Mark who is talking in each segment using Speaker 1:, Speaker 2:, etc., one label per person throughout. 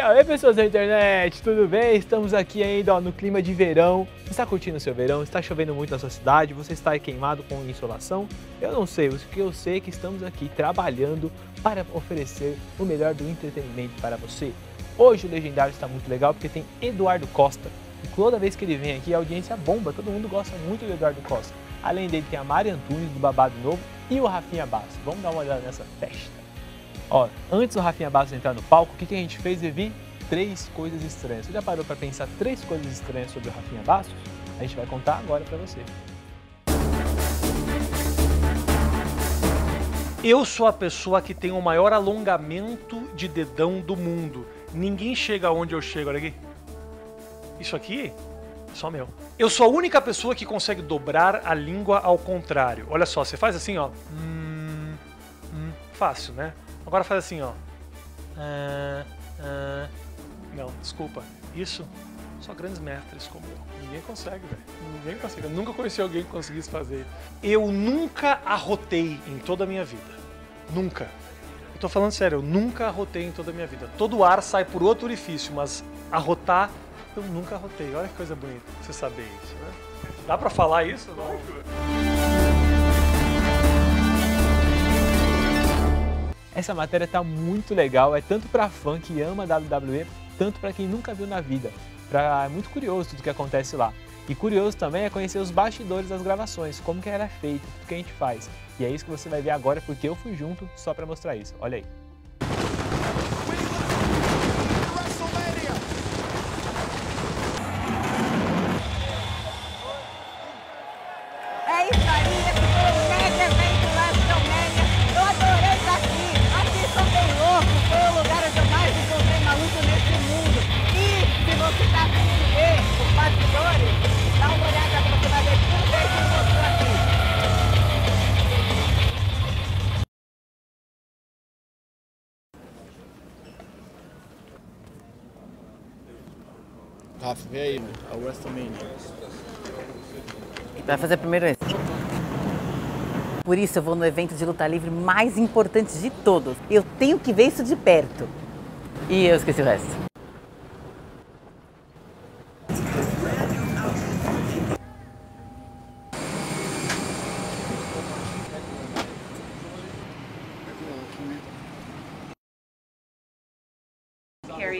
Speaker 1: E pessoas da internet, tudo bem? Estamos aqui ainda ó, no clima de verão. Você está curtindo o seu verão? Está chovendo muito na sua cidade? Você está queimado com insolação? Eu não sei, o que eu sei é que estamos aqui trabalhando para oferecer o melhor do entretenimento para você. Hoje o Legendário está muito legal porque tem Eduardo Costa. E toda vez que ele vem aqui, a audiência bomba, todo mundo gosta muito do Eduardo Costa. Além dele tem a Mari Antunes do Babado Novo e o Rafinha Basso. Vamos dar uma olhada nessa festa. Ó, antes do Rafinha Bastos entrar no palco, o que, que a gente fez, Evi? Três coisas estranhas. Você já parou para pensar três coisas estranhas sobre o Rafinha Bastos? A gente vai contar agora para você.
Speaker 2: Eu sou a pessoa que tem o maior alongamento de dedão do mundo. Ninguém chega onde eu chego, olha aqui. Isso aqui é só meu. Eu sou a única pessoa que consegue dobrar a língua ao contrário. Olha só, você faz assim, ó. Hum, hum, fácil, né? Agora faz assim, ó. Ah, ah. Não, desculpa. Isso só grandes mestres como eu. Ninguém consegue, velho. Ninguém consegue. Eu nunca conheci alguém que conseguisse fazer. Eu nunca arrotei em toda a minha vida. Nunca. Eu tô falando sério, eu nunca arrotei em toda a minha vida. Todo ar sai por outro orifício, mas arrotar, eu nunca arrotei. Olha que coisa bonita você saber isso, né? Dá pra falar isso? Não?
Speaker 1: Essa matéria tá muito legal, é tanto para fã que ama WWE, tanto para quem nunca viu na vida. Pra, é muito curioso tudo que acontece lá. E curioso também é conhecer os bastidores das gravações, como que era feito, tudo que a gente faz. E é isso que você vai ver agora, porque eu fui junto só para mostrar isso. Olha aí.
Speaker 3: Vê aí, a WrestleMania.
Speaker 4: Vai fazer primeiro esse. Por isso eu vou no evento de luta livre mais importante de todos. Eu tenho que ver isso de perto. E eu esqueci o resto.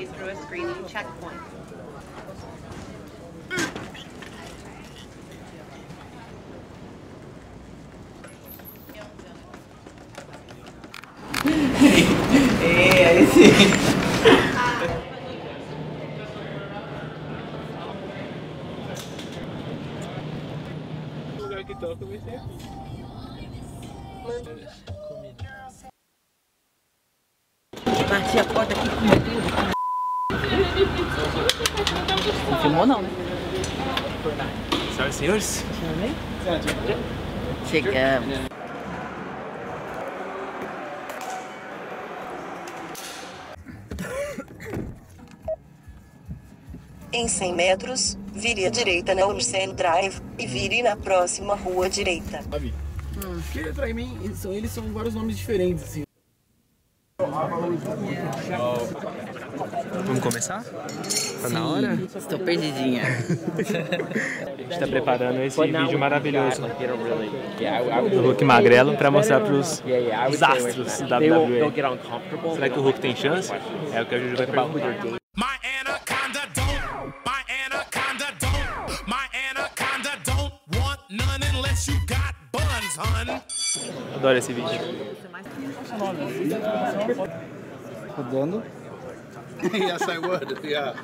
Speaker 5: through a screening checkpoint.
Speaker 4: hey,
Speaker 1: I see. Senhores,
Speaker 4: Chegamos.
Speaker 6: Em 100 metros, vire à direita na Olsen Drive e vire na próxima rua direita.
Speaker 3: Sabe? Porque pra mim, eles são, eles são vários nomes diferentes, assim.
Speaker 1: vamos começar? Tá na hora?
Speaker 4: Estou perdidinha.
Speaker 1: A gente está preparando esse vídeo maravilhoso do Hulk Magrelo para mostrar para os astros da WWE. Será que o Hulk tem chance? É o que a Juju vai perguntar. Adoro esse vídeo.
Speaker 3: Rodando. yes, I would. Yeah.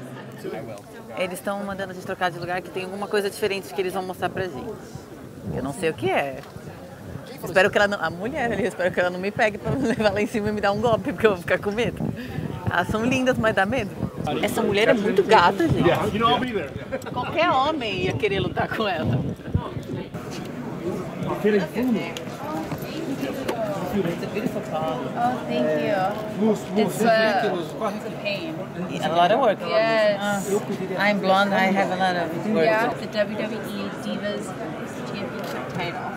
Speaker 4: Eles estão mandando a gente trocar de lugar que tem alguma coisa diferente que eles vão mostrar pra gente. Eu não sei o que é. Espero que ela não. A mulher ali, espero que ela não me pegue pra me levar lá em cima e me dar um golpe, porque eu vou ficar com medo. Elas são lindas, mas dá medo. Essa mulher é muito gata, gente. Qualquer homem ia querer lutar com ela.
Speaker 7: Oh, thank you. It's uh, pain.
Speaker 4: A lot of work.
Speaker 7: Yes.
Speaker 4: I'm blonde, I have a lot of work.
Speaker 7: Yeah, the WWE Divas Championship title.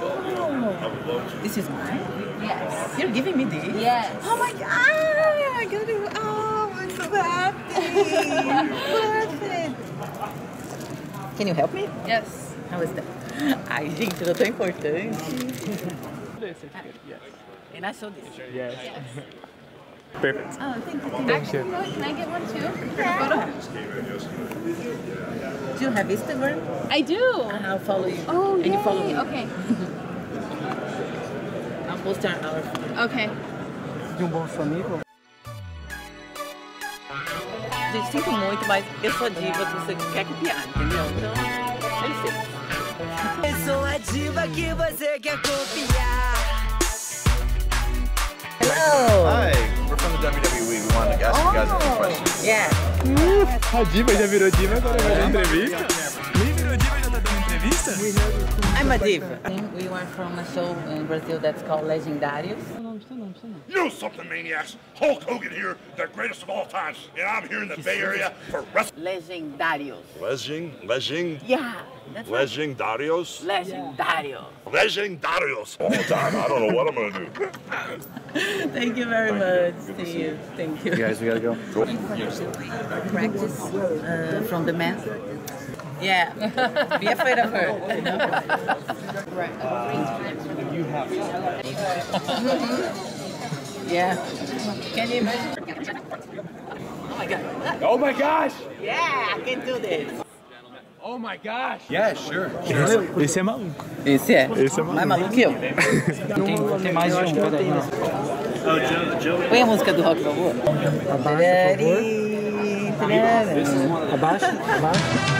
Speaker 4: Oh, This is mine.
Speaker 7: Yes.
Speaker 4: You're giving me this?
Speaker 7: Yes.
Speaker 4: Oh my god! I got it. Oh, I'm so happy. Perfect. Can you help me?
Speaker 7: Yes.
Speaker 4: How is that? Ai, gente, eu tô tão importante. And I saw this.
Speaker 1: Yes. Perfect.
Speaker 4: Oh, thank you.
Speaker 7: Actually, no, can I get one too? For a photo?
Speaker 4: Do you have Instagram?
Speaker 7: I do.
Speaker 4: I'll follow you.
Speaker 7: Oh,
Speaker 4: And you follow me.
Speaker 7: Okay.
Speaker 4: I'll post our, our
Speaker 7: Okay.
Speaker 3: De um bom amigo.
Speaker 4: Gente, sinto muito, mas eu sou diva que você quer copiar, entendeu? Então, é licença.
Speaker 8: Eu sou a diva que você quer copiar.
Speaker 4: Hello!
Speaker 9: Hi, we're from the WWE. We wanted to ask you guys a few oh, questions.
Speaker 4: Yeah.
Speaker 1: A diva já virou diva, agora vai dar entrevista.
Speaker 4: I'm a diva. We were from a show in Brazil that's called Legendários.
Speaker 10: You something maniacs! Hulk Hogan here, the greatest of all times, and I'm here in the Bay Area for wrestling.
Speaker 4: Legendários.
Speaker 9: Legend, Legend,
Speaker 4: Yeah, that's right.
Speaker 9: Legendarios,
Speaker 4: Legendários.
Speaker 9: Legendarios. All the time. I don't know what I'm gonna do.
Speaker 4: Thank you very much. See you. Thank you.
Speaker 3: Guys, we gotta go.
Speaker 4: Practice uh, from the man. Yeah. Be afraid of her. You know? yeah. Can you imagine? Oh my god.
Speaker 1: Oh my gosh!
Speaker 4: Yeah, I can do this.
Speaker 1: Oh my gosh!
Speaker 9: Yeah, sure.
Speaker 1: Esse é maluco.
Speaker 4: Esse é.
Speaker 1: Esse é maluco.
Speaker 4: Mais maluco que eu.
Speaker 3: Tem, tem mais de um, peraí.
Speaker 4: Põe a música do rock, por favor.
Speaker 3: Abaixa, abaixa.
Speaker 4: Meu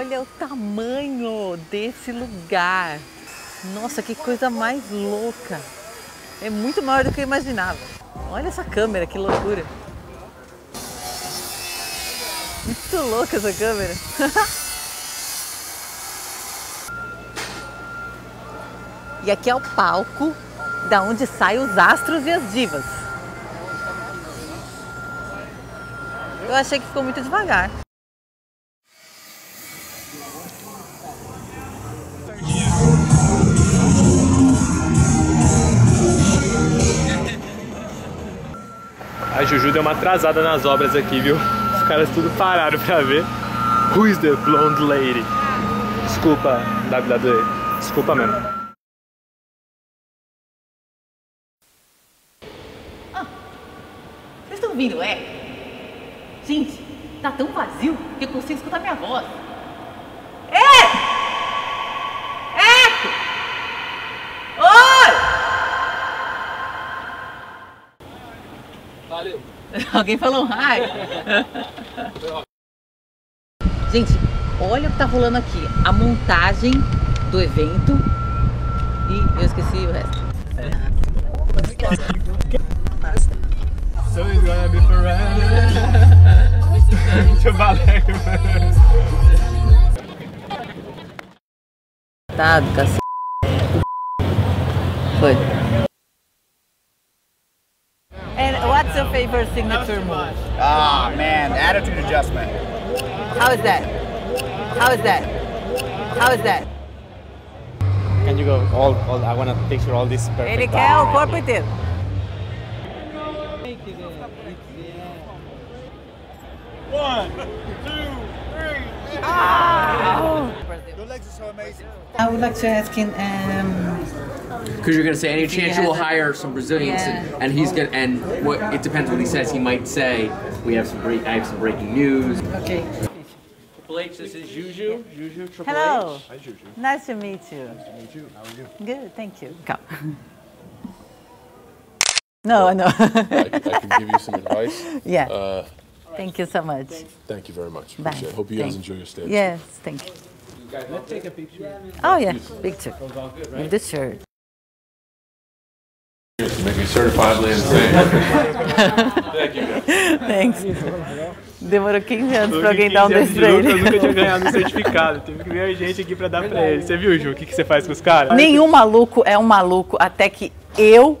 Speaker 4: Olha o tamanho desse lugar. Nossa, que coisa mais louca. É muito maior do que eu imaginava. Olha essa câmera, que loucura. Muito louca essa câmera. e aqui é o palco da onde saem os astros e as divas. Eu achei que ficou muito devagar.
Speaker 1: Juju deu uma atrasada nas obras aqui, viu? Os caras tudo pararam pra ver. Who is the blonde lady? Desculpa, WWE. Desculpa mesmo.
Speaker 4: Vocês estão ouvindo, é? Gente, tá tão vazio que eu consigo escutar minha voz. Alguém falou hi. Gente, olha o que tá rolando aqui. A montagem do evento. E eu esqueci o resto.
Speaker 1: So it's gonna be forever.
Speaker 4: Tá cacete. Foi. Favorite signature move?
Speaker 9: Ah, man, attitude adjustment.
Speaker 4: How is that? How is that? How is that?
Speaker 3: Can you go all, all I wanna picture all this perfect.
Speaker 4: Ele quer o corpo inteiro.
Speaker 9: Your legs are so amazing.
Speaker 4: I would like to ask him, um,
Speaker 11: Because you're gonna say any chance you will hire some Brazilians,
Speaker 4: Yeah.
Speaker 11: and, and he's gonna and what it depends what he says. He might say we have some break, I have some breaking news.
Speaker 4: okay.
Speaker 11: Triple H, this is Juju. Juju, Triple
Speaker 4: Hello.
Speaker 11: H.
Speaker 9: Hi, Juju.
Speaker 4: Nice to meet you.
Speaker 9: Nice to meet you. How are you?
Speaker 4: Good, thank you. Come. No, no.
Speaker 12: I, I can give you some advice.
Speaker 4: Yeah.
Speaker 12: Uh,
Speaker 4: Thank you so much.
Speaker 12: thank you very much.
Speaker 4: Bye.
Speaker 12: Appreciate it. Hope you guys
Speaker 4: Thank-
Speaker 12: enjoy your stay.
Speaker 4: Yes, thank you.
Speaker 1: Let's take a picture.
Speaker 4: Oh yeah, picture. With the shirt.
Speaker 12: Make me certifiably insane.
Speaker 9: Thank you, guys.
Speaker 4: Thanks. Demorou 15 anos pra alguém dar um
Speaker 1: 15 anos
Speaker 4: desse
Speaker 1: de
Speaker 4: pra ele.
Speaker 1: nunca tinha ganhado um certificado. Teve que vir a gente aqui pra dar pra ele. Você viu, Ju, o que, que você faz com os caras?
Speaker 4: Nenhum maluco é um maluco até que eu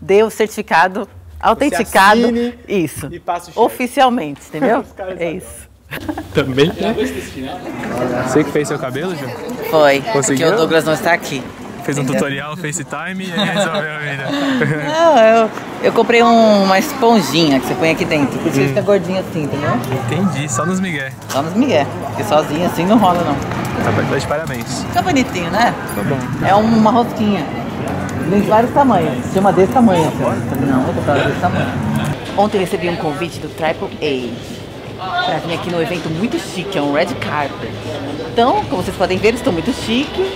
Speaker 4: dê o certificado autenticado. Isso.
Speaker 1: e.
Speaker 4: Oficialmente, entendeu? É isso.
Speaker 1: Também? Você que fez seu cabelo, Ju?
Speaker 4: Foi.
Speaker 1: Conseguiu?
Speaker 4: Porque o Douglas não está aqui.
Speaker 1: Fez um tutorial FaceTime e resolveu a vida.
Speaker 4: Não, eu, eu comprei um- uma esponjinha que você põe aqui dentro. Por isso que fica gordinho assim, entendeu?
Speaker 1: Entendi, só nos migué.
Speaker 4: Só nos migué. Porque sozinho assim não rola, não.
Speaker 1: Tá, de parabéns.
Speaker 4: Fica bonitinho, né?
Speaker 1: Tá bom.
Speaker 4: É uma rosquinha. Vem de vários tamanhos. Chama desse tamanho. Assim. Não, outra pra desse tamanho. Ontem eu recebi um convite do Triple A pra vir aqui num evento muito chique, é um red carpet. Então, como vocês podem ver, estou muito chique,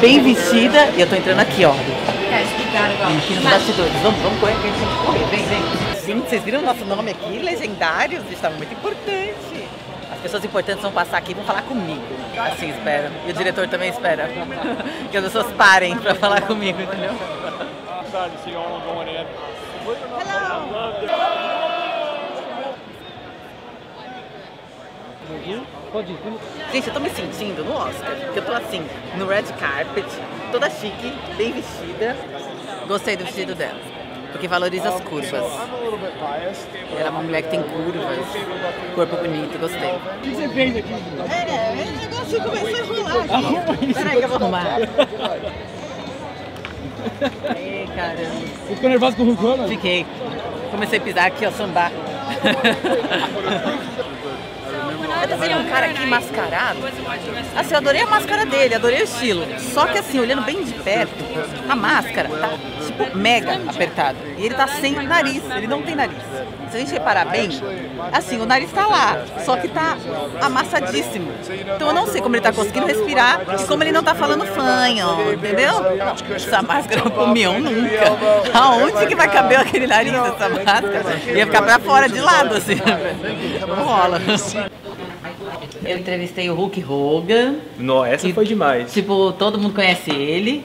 Speaker 4: bem vestida e eu tô entrando aqui, ó. Aqui nos bastidores. Vamos, vamos correr, que a gente tem que correr. Vem, vem. Sim, vocês viram o nosso nome aqui? Legendários. Isso tá muito importante. As pessoas importantes vão passar aqui e vão falar comigo. Assim, espero. E o diretor também espera. que as pessoas parem pra falar comigo, entendeu? Gente, eu tô me sentindo no Oscar, porque eu tô assim, no red carpet, toda chique, bem vestida. Gostei do vestido dela, porque valoriza as curvas. Ela é uma mulher que tem curvas, corpo bonito, gostei.
Speaker 3: O que você fez aqui?
Speaker 4: É, o negócio começou a rolar.
Speaker 3: Arruma isso.
Speaker 4: Peraí que eu vou arrumar. Ei, caramba.
Speaker 3: Você ficou nervoso com o Hogan?
Speaker 4: Fiquei. Comecei a pisar aqui, ó, sambar. Eu desenhei um cara aqui mascarado. Assim, eu adorei a máscara dele, adorei o estilo. Só que assim, olhando bem de perto, a máscara tá, tipo, mega apertada. E ele tá sem nariz, ele não tem nariz. Se a gente reparar bem, assim, o nariz tá lá, só que tá amassadíssimo. Então eu não sei como ele tá conseguindo respirar e como ele não tá falando fanho, entendeu? Essa máscara eu comiam nunca. Aonde que vai caber aquele nariz dessa máscara? Ia ficar pra fora de lado, assim. Não rola. Eu entrevistei o Hulk Hogan.
Speaker 1: Não, essa foi demais.
Speaker 4: Tipo, todo mundo conhece ele.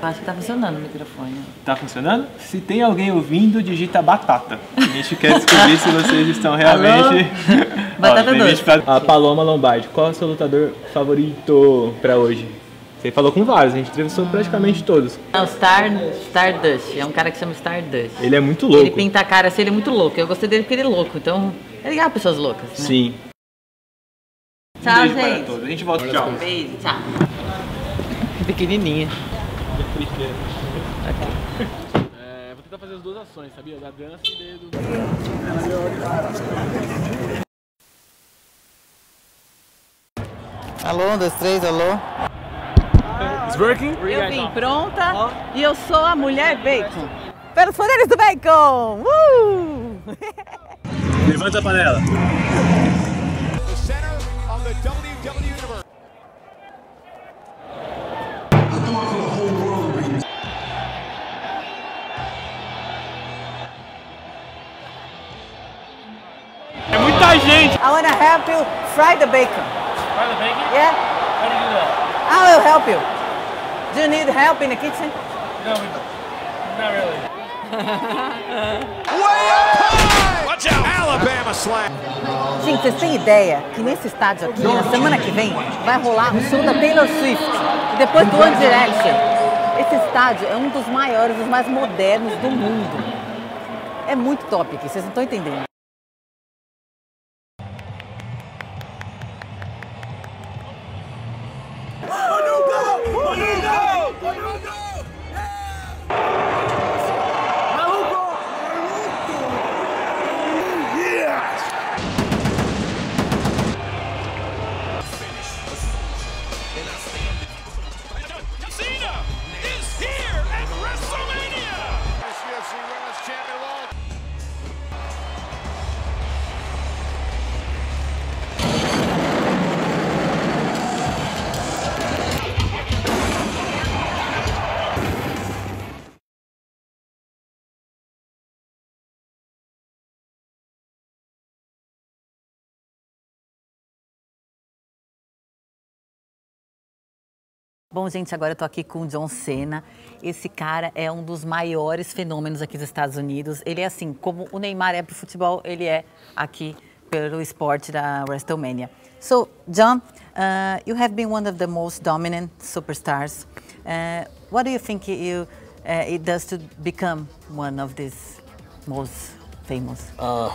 Speaker 4: Acho que tá funcionando o microfone.
Speaker 1: Tá funcionando? Se tem alguém ouvindo, digita batata. A gente quer descobrir se vocês estão realmente.
Speaker 4: Batata doce.
Speaker 1: A Paloma Lombardi, qual é o seu lutador favorito pra hoje? Você falou com vários, a gente entrevistou praticamente todos.
Speaker 4: É o Star, Stardust, é um cara que chama Stardust.
Speaker 1: Ele é muito louco.
Speaker 4: Ele pinta a cara assim, ele é muito louco. Eu gostei dele porque ele é louco, então é legal pessoas loucas. Né?
Speaker 1: Sim.
Speaker 4: Tchau,
Speaker 1: um beijo para
Speaker 4: gente.
Speaker 1: todos. A gente volta. Tchau.
Speaker 4: Beijo, tchau. Pequenininha.
Speaker 3: É, vou tentar fazer as duas ações, sabia? Da dança e do...
Speaker 4: Alô, um, dois, três, alô.
Speaker 3: It's working?
Speaker 4: Eu vim pronta e eu sou a mulher bacon. Pelos poderes do bacon! Uh!
Speaker 1: Levanta a panela. É muita gente.
Speaker 4: I wanna help you fry the bacon.
Speaker 3: Fry the bacon?
Speaker 4: Yeah?
Speaker 3: How do you do that?
Speaker 4: I will help you. Do you need help in the kitchen?
Speaker 3: No, not really.
Speaker 4: Gente, vocês têm ideia que nesse estádio aqui, na semana que vem, vai rolar o show da Taylor Swift depois do One Direction. Esse estádio é um dos maiores, dos mais modernos do mundo. É muito top aqui, vocês não estão entendendo. Bom, gente, agora eu tô aqui com o John Cena. Esse cara é um dos maiores fenômenos aqui dos Estados Unidos. Ele é assim, como o Neymar é pro futebol, ele é aqui pelo esporte da WrestleMania. So, John, uh, you have been one of the most dominant superstars. Uh, what do you think you, uh, it does to become one of these most famous?
Speaker 12: Uh,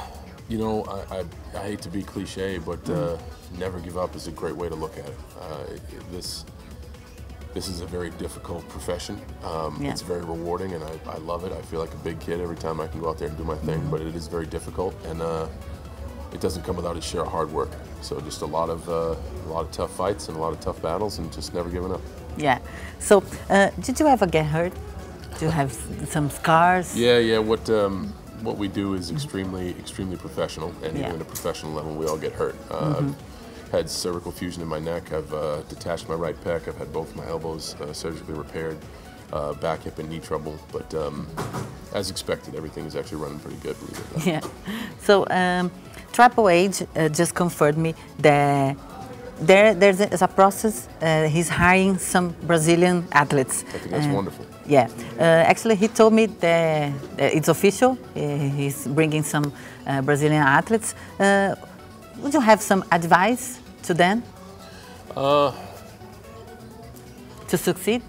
Speaker 12: you know, I, I, I hate to be cliche, but uh, never give up is a great way to look at it. Uh, this this is a very difficult profession. Um,
Speaker 4: Yeah.
Speaker 12: It's very rewarding, and I, I love it. I feel like a big kid every time I can go out there and do my thing. But it is very difficult, and uh, it doesn't come without its share of hard work. So just a lot of uh, a lot of tough fights and a lot of tough battles, and just never giving up.
Speaker 4: Yeah. So, uh, did you ever get hurt? Do you have some scars?
Speaker 12: Yeah, yeah. What um, what we do is extremely extremely professional, and
Speaker 4: Yeah.
Speaker 12: even at a professional level, we all get hurt. Uh,
Speaker 4: Mhm.
Speaker 12: I've had cervical fusion in my neck. I've uh, detached my right pec. I've had both my elbows uh, surgically repaired. Uh, back, hip, and knee trouble. But um, as expected, everything is actually running pretty good. Believe it or not.
Speaker 4: Yeah. So um, Triple H uh, just confirmed me that there there's a, a process. Uh, he's hiring some Brazilian athletes.
Speaker 12: I think that's
Speaker 4: Uh,
Speaker 12: wonderful.
Speaker 4: Yeah. Uh, actually, he told me that it's official. He's bringing some uh, Brazilian athletes. Would you have some advice to them
Speaker 12: Uh,
Speaker 4: to succeed?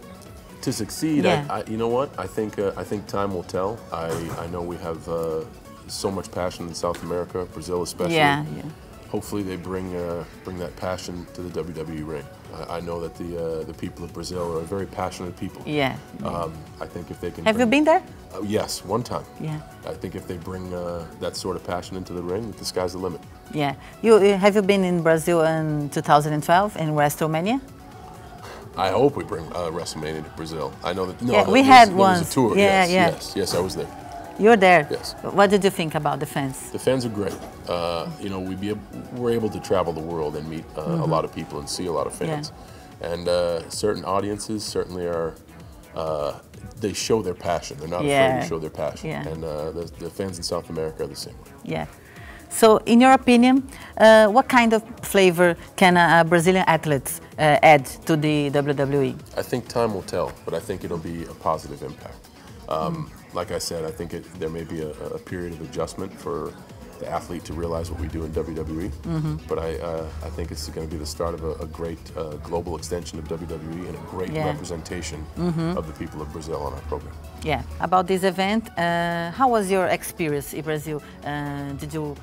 Speaker 12: to succeed,
Speaker 4: Yeah.
Speaker 12: I, I, you know what? I think uh, I think time will tell. I, I know we have uh, so much passion in South America, Brazil especially.
Speaker 4: Yeah, yeah.
Speaker 12: Hopefully, they bring uh, bring that passion to the WWE ring. I, I know that the uh, the people of Brazil are very passionate people.
Speaker 4: Yeah.
Speaker 12: Um, I think if they can.
Speaker 4: Have you been there?
Speaker 12: Uh, yes, one time.
Speaker 4: Yeah.
Speaker 12: I think if they bring uh, that sort of passion into the ring, the sky's the limit.
Speaker 4: Yeah. You have you been in Brazil in 2012 in WrestleMania?
Speaker 12: I hope we bring uh, WrestleMania to Brazil. I know that. No,
Speaker 4: Yeah, we
Speaker 12: was-
Speaker 4: had
Speaker 12: there was
Speaker 4: once.
Speaker 12: a tour.
Speaker 4: Yeah,
Speaker 12: yes,
Speaker 4: yeah.
Speaker 12: yes, yes. I was there.
Speaker 4: You were there.
Speaker 12: Yes.
Speaker 4: What did you think about the fans?
Speaker 12: The fans are great. Uh, you know, we be we're able to travel the world and meet uh, a
Speaker 4: Mhm.
Speaker 12: lot of people and see a lot of fans. And uh, certain audiences certainly are. Uh, they show their passion. They're not afraid to show their passion.
Speaker 4: Yeah.
Speaker 12: And uh, the, the fans in South America are the same. way.
Speaker 4: Yeah. So, in your opinion, uh, what kind of flavor can a, a Brazilian athlete uh, add to the WWE?
Speaker 12: I think time will tell, but I think it'll be a positive impact. Um, Like I said, I think it, there may be a, a period of adjustment for the athlete to realize what we do in WWE.
Speaker 4: Mhm.
Speaker 12: But I, uh, I think it's going to be the start of a, a great uh, global extension of WWE and a great
Speaker 4: Yeah.
Speaker 12: representation
Speaker 4: Mhm.
Speaker 12: of the people of Brazil on our program.
Speaker 4: Yeah. About this event, uh, how was your experience in Brazil? Uh, did you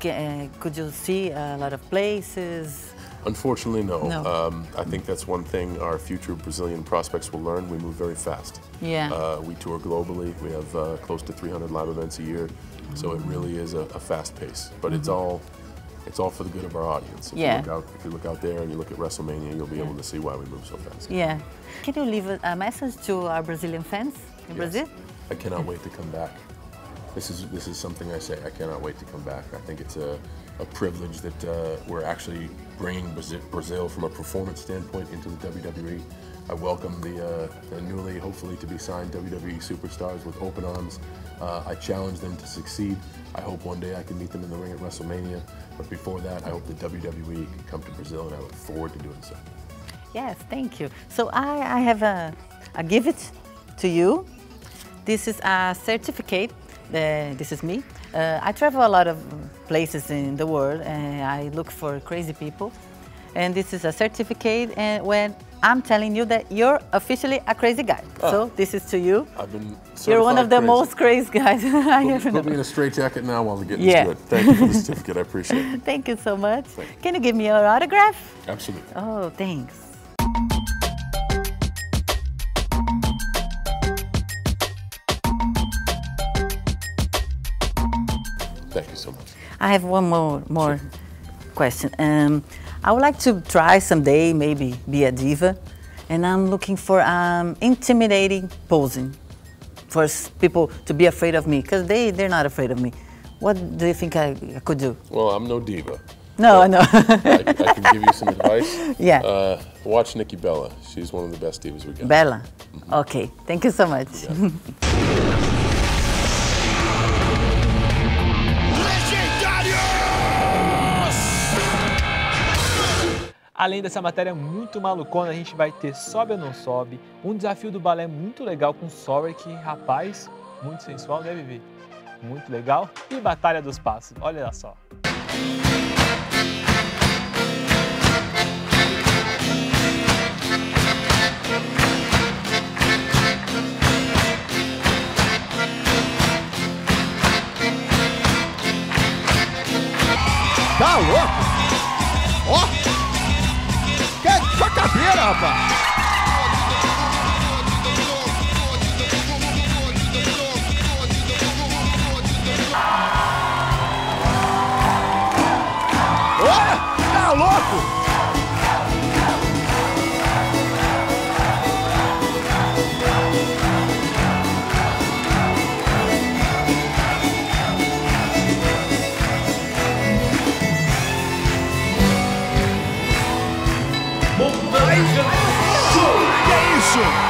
Speaker 4: could you see a lot of places?
Speaker 12: Unfortunately, no.
Speaker 4: No.
Speaker 12: Um, I think that's one thing our future Brazilian prospects will learn. We move very fast.
Speaker 4: Yeah.
Speaker 12: Uh, we tour globally. We have uh, close to 300 live events a year, so it really is a, a fast pace. But it's all it's all for the good of our audience. If
Speaker 4: Yeah.
Speaker 12: You look out, if you look out there and you look at WrestleMania, you'll be able to see why we move so fast.
Speaker 4: Yeah. Can you leave a, a message to our Brazilian fans in Brazil?
Speaker 12: I cannot wait to come back. This is this is something I say. I cannot wait to come back. I think it's a, a privilege that uh, we're actually bringing Brazil, from a performance standpoint into the WWE. I welcome the, uh, the newly, hopefully to be signed WWE superstars with open arms. Uh, I challenge them to succeed. I hope one day I can meet them in the ring at WrestleMania. But before that, I hope the WWE can come to Brazil, and I look forward to doing so.
Speaker 4: Yes, thank you. So I, I have a, a gift to you. This is a certificate. Uh, this is me. Uh, I travel a lot of places in the world and I look for crazy people. And this is a certificate and when I'm telling you that you're officially a crazy guy.
Speaker 12: Oh.
Speaker 4: So this is to you.
Speaker 12: I've been
Speaker 4: You're one of the
Speaker 12: crazy.
Speaker 4: most crazy guys I
Speaker 12: Put,
Speaker 4: ever
Speaker 12: put me in a straitjacket now while the getting
Speaker 4: Yeah.
Speaker 12: good. Thank you for the certificate. I appreciate it.
Speaker 4: Thank you so much. Can you give me your autograph?
Speaker 12: Absolutely.
Speaker 4: Oh, thanks. I have one more more question. Um, I would like to try someday, maybe be a diva, and I'm looking for um, intimidating posing for people to be afraid of me because they they're not afraid of me. What do you think I, I could do?
Speaker 12: Well, I'm no diva.
Speaker 4: No, I know.
Speaker 12: I, I can give you some advice.
Speaker 4: Yeah.
Speaker 12: Uh, watch Nikki Bella. She's one of the best divas we got.
Speaker 4: Bella. Okay, thank you so much.
Speaker 1: Além dessa matéria muito malucona, a gente vai ter Sobe ou Não Sobe, um desafio do balé muito legal com Sorry, que rapaz, muito sensual, né, Vivi? Muito legal. E Batalha dos Passos, olha só.
Speaker 13: Rapaz! Mitchell.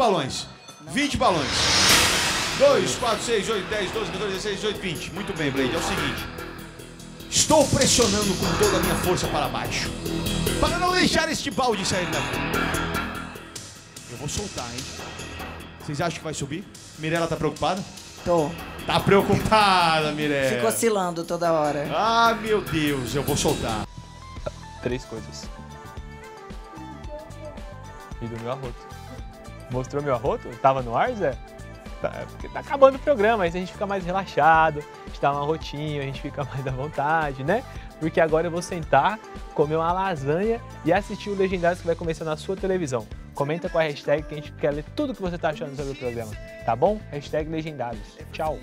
Speaker 13: Balões. 20 balões. 2, 4, 6, 8, 10, 12, 14, 16, 18, 20. Muito bem, Blade. É o seguinte. Estou pressionando com toda a minha força para baixo. Para não deixar este balde sair da Eu vou soltar, hein? Vocês acham que vai subir? Mirella tá preocupada?
Speaker 14: Tô.
Speaker 13: Tá preocupada, Mirella.
Speaker 14: Fico oscilando toda hora.
Speaker 13: Ah, meu Deus, eu vou soltar.
Speaker 1: Três coisas. E do meu arroto. Mostrou meu arroto? Tava no ar, Zé? Tá, é porque tá acabando o programa, aí a gente fica mais relaxado, a gente dá uma rotinha, a gente fica mais à vontade, né? Porque agora eu vou sentar, comer uma lasanha e assistir o Legendários que vai começar na sua televisão. Comenta com a hashtag que a gente quer ler tudo que você tá achando sobre o programa, tá bom? Hashtag Legendários. Tchau!